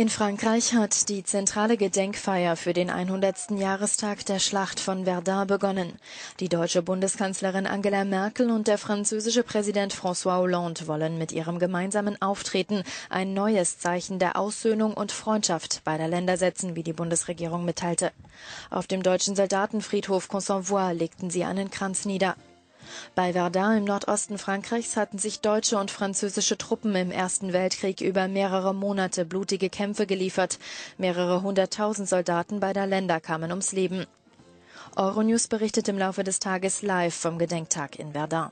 In Frankreich hat die zentrale Gedenkfeier für den 100. Jahrestag der Schlacht von Verdun begonnen. Die deutsche Bundeskanzlerin Angela Merkel und der französische Präsident François Hollande wollen mit ihrem gemeinsamen Auftreten ein neues Zeichen der Aussöhnung und Freundschaft beider Länder setzen, wie die Bundesregierung mitteilte. Auf dem deutschen Soldatenfriedhof Consenvois legten sie einen Kranz nieder. Bei Verdun im Nordosten Frankreichs hatten sich deutsche und französische Truppen im Ersten Weltkrieg über mehrere Monate blutige Kämpfe geliefert. Mehrere hunderttausend Soldaten beider Länder kamen ums Leben. Euronews berichtet im Laufe des Tages live vom Gedenktag in Verdun.